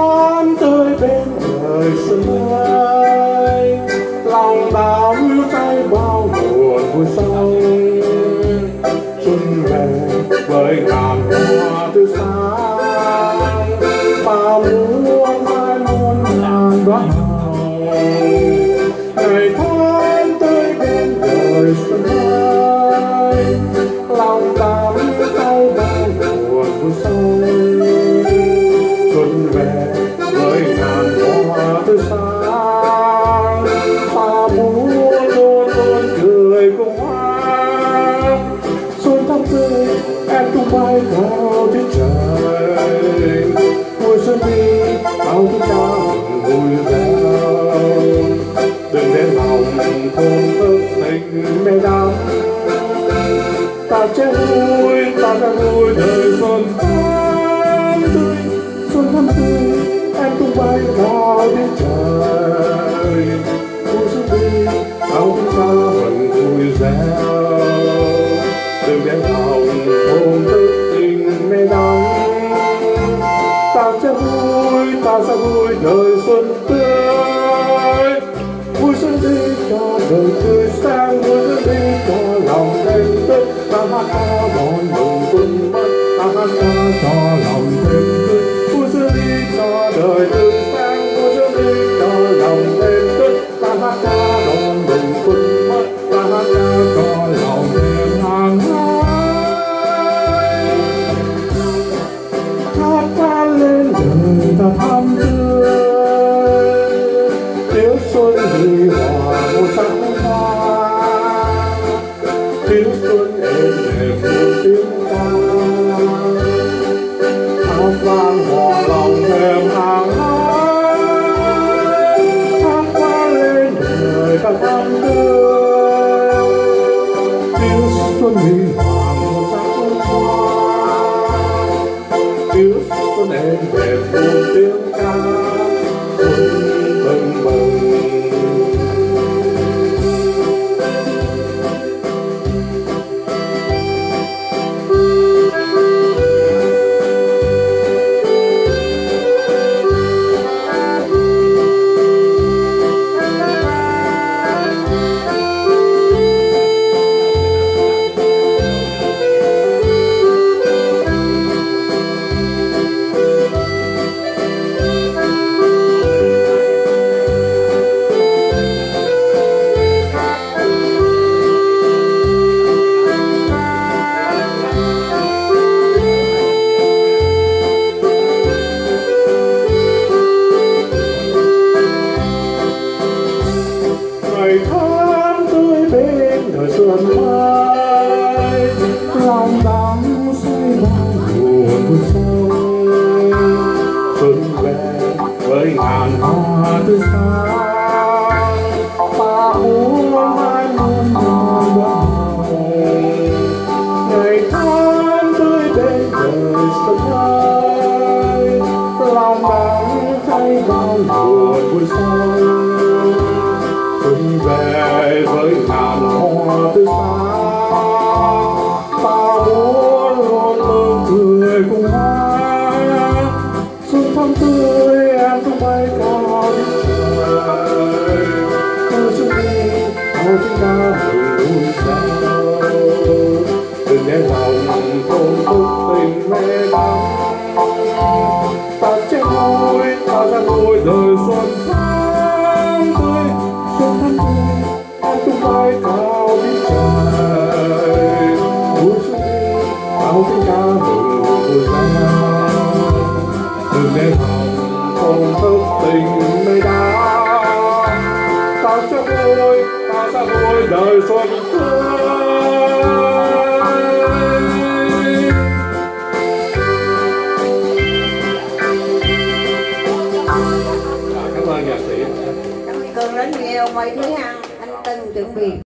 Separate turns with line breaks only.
đón tươi bên đời xưa ơi lòng đắm say bao buồn vui sâu. Xuân về với ngàn hoa tươi sáng và muôn mai muôn ngàn đóa hồng ngày tháng tươi bên đời xuân ơi lòng đắm say bao buồn vui sâu. Đi, bao chúng ta vui vẻ đừng để lòng không thức tình mê đắm. Ta sẽ vui, ta sẽ vui đời xuân. Tươi xuân thắm tươi em tung bay cao trên trời. Vui xuân đi, bao chúng ta vẫn vui vẻ. Đời xuân tươi vui xuân đi cho đời tươi sáng. Tiếng xuân huy hòa tiếng một tiếng ca xuân mai, lòng đắm say bao buồn sâu xuân. Về với ngàn hoa tươi sáng ba muốn xuân thắm tươi em tung bay cao đến trời mưa xuân đi áo chúng ta mừng sao đừng để lòng không thức tình mê đắm ta sẽ vui ta ra vui đời xuân thắm tươi xuân thắm tươi em tung bay cao đến trời. Vui xuân đi áo chúng ta nên hồng cùng thức tình mây đá. Ta sẽ vui, ta sẽ vui đời xuân tươi. Cảm ơn nhạc
cường đến người yêu quay thứ hai anh tân chuẩn bị.